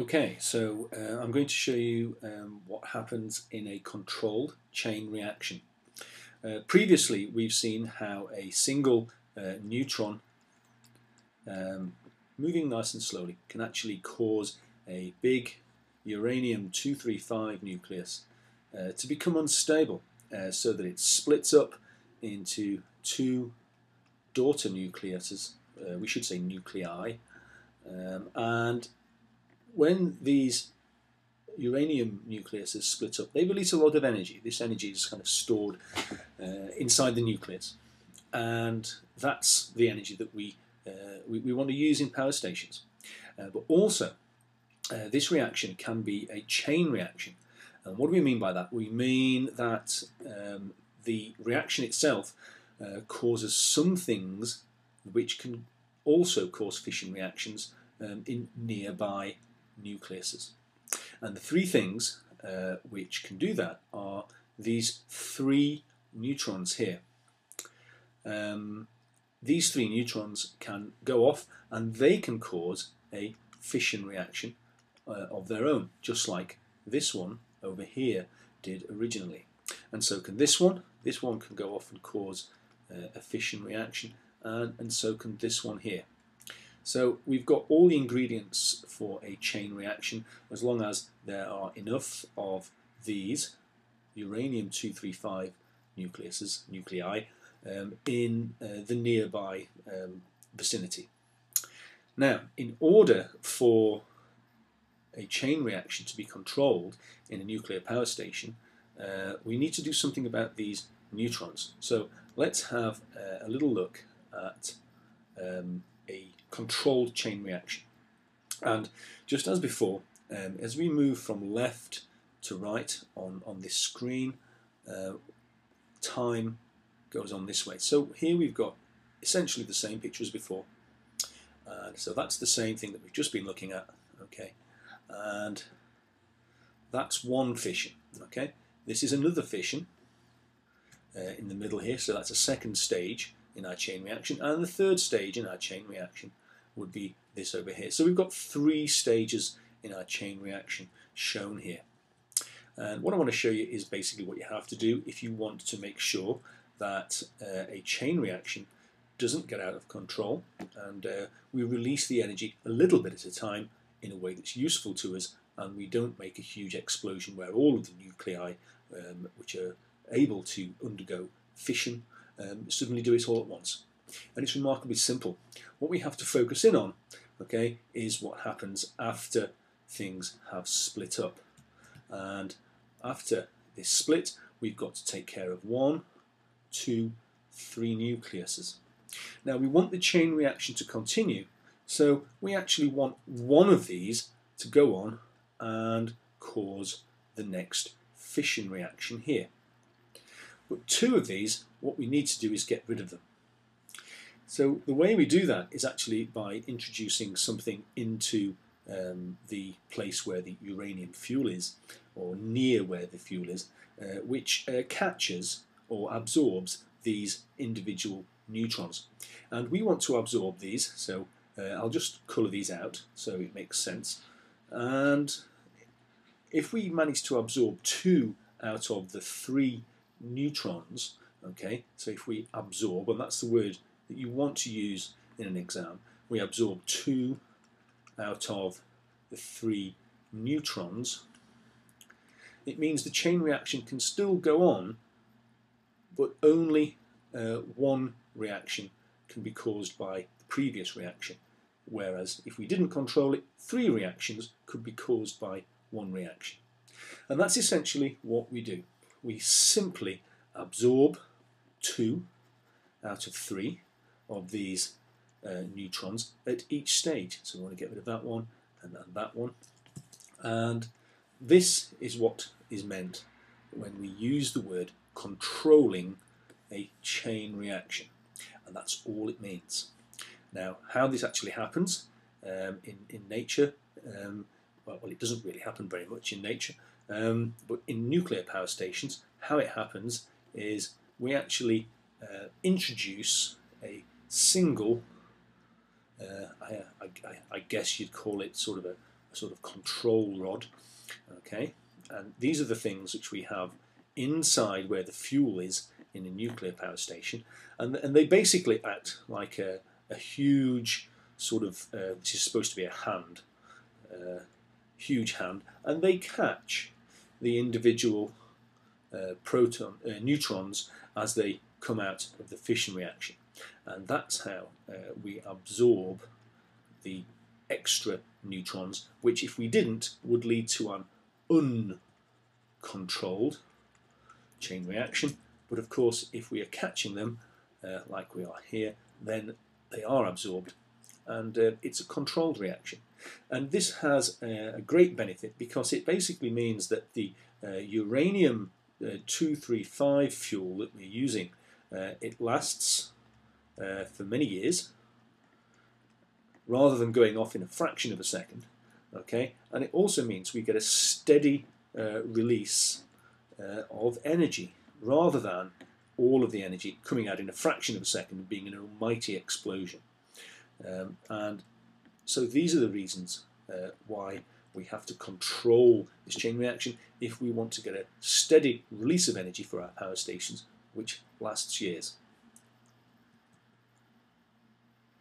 Okay, so uh, I'm going to show you um, what happens in a controlled chain reaction. Uh, previously, we've seen how a single uh, neutron um, moving nice and slowly can actually cause a big uranium-235 nucleus uh, to become unstable uh, so that it splits up into two daughter nucleuses, uh, we should say nuclei, um, and when these uranium nucleuses split up, they release a lot of energy. This energy is kind of stored uh, inside the nucleus, and that's the energy that we uh, we, we, want to use in power stations. Uh, but also, uh, this reaction can be a chain reaction. And what do we mean by that? We mean that um, the reaction itself uh, causes some things which can also cause fission reactions um, in nearby nucleuses. And the three things uh, which can do that are these three neutrons here. Um, these three neutrons can go off and they can cause a fission reaction uh, of their own, just like this one over here did originally. And so can this one. This one can go off and cause uh, a fission reaction, and, and so can this one here. So we've got all the ingredients for a chain reaction as long as there are enough of these uranium-235 nucleuses, nuclei, um, in uh, the nearby um, vicinity. Now, in order for a chain reaction to be controlled in a nuclear power station, uh, we need to do something about these neutrons. So let's have uh, a little look at um, a controlled chain reaction. And just as before, um, as we move from left to right on, on this screen, uh, time goes on this way. So here we've got essentially the same picture as before. And so that's the same thing that we've just been looking at. Okay, and that's one fission. Okay, this is another fission uh, in the middle here. So that's a second stage in our chain reaction. And the third stage in our chain reaction would be this over here. So we've got three stages in our chain reaction shown here. And what I want to show you is basically what you have to do if you want to make sure that uh, a chain reaction doesn't get out of control and uh, we release the energy a little bit at a time in a way that's useful to us and we don't make a huge explosion where all of the nuclei um, which are able to undergo fission um, suddenly do it all at once. And it's remarkably simple. What we have to focus in on, okay, is what happens after things have split up. And after this split, we've got to take care of one, two, three nucleuses. Now we want the chain reaction to continue, so we actually want one of these to go on and cause the next fission reaction here. But two of these, what we need to do is get rid of them. So the way we do that is actually by introducing something into um, the place where the uranium fuel is, or near where the fuel is, uh, which uh, catches or absorbs these individual neutrons. And we want to absorb these, so uh, I'll just colour these out so it makes sense. And if we manage to absorb two out of the three neutrons, okay, so if we absorb, and that's the word that you want to use in an exam, we absorb two out of the three neutrons, it means the chain reaction can still go on, but only uh, one reaction can be caused by the previous reaction. Whereas if we didn't control it, three reactions could be caused by one reaction. And that's essentially what we do we simply absorb two out of three of these uh, neutrons at each stage. So we want to get rid of that one and, and that one. And this is what is meant when we use the word controlling a chain reaction. And that's all it means. Now, how this actually happens um, in, in nature, um, well, well, it doesn't really happen very much in nature, um, but in nuclear power stations, how it happens is we actually uh, introduce a single, uh, I, I, I, guess you'd call it sort of a, a sort of control rod. Okay, and these are the things which we have inside where the fuel is in a nuclear power station, and and they basically act like a, a huge sort of uh, which is supposed to be a hand, uh, huge hand, and they catch the individual proton uh, neutrons as they come out of the fission reaction, and that's how uh, we absorb the extra neutrons, which if we didn't would lead to an uncontrolled chain reaction. But of course, if we are catching them, uh, like we are here, then they are absorbed and uh, it's a controlled reaction. And this has a, great benefit because it basically means that the uh, uranium uh, 235 fuel that we're using, uh, it lasts uh, for many years rather than going off in a fraction of a second. Okay, and it also means we get a steady uh, release of energy rather than all of the energy coming out in a fraction of a second and being an almighty explosion. Um, and so these are the reasons uh, why we have to control this chain reaction if we want to get a steady release of energy for our power stations, which lasts years.